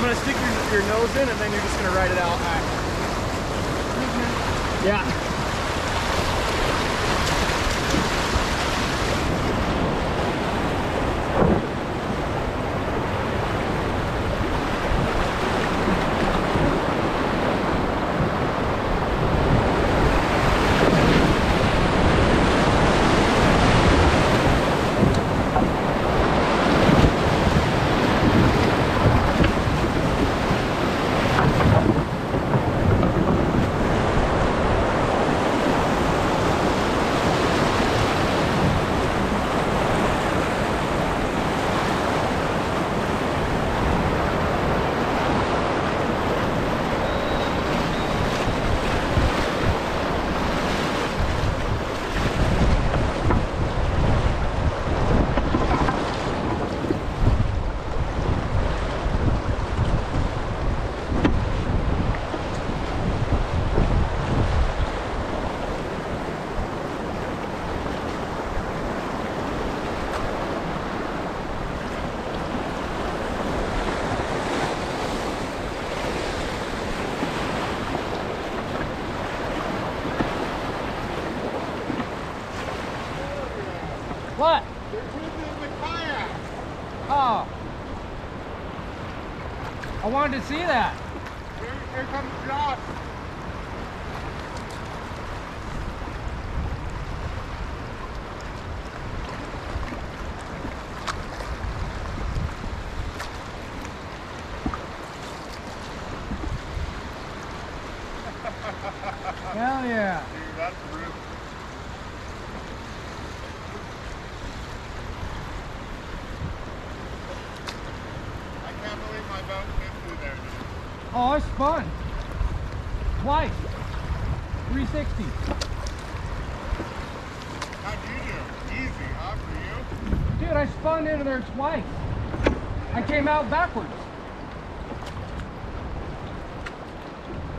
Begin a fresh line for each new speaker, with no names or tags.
I'm gonna stick your, your nose in and then you're just gonna ride it out. Mm-hmm. Yeah. What?
They're moving the kayak.
Oh. I wanted to see that.
Here, here comes Josh.
Hell yeah.
Dude, that's rude. I can't believe my boat came through there, dude.
Oh, it's fun. Twice. 360.
How'd you do? Easy, huh, for you?
Dude, I spun into there twice. I came out backwards.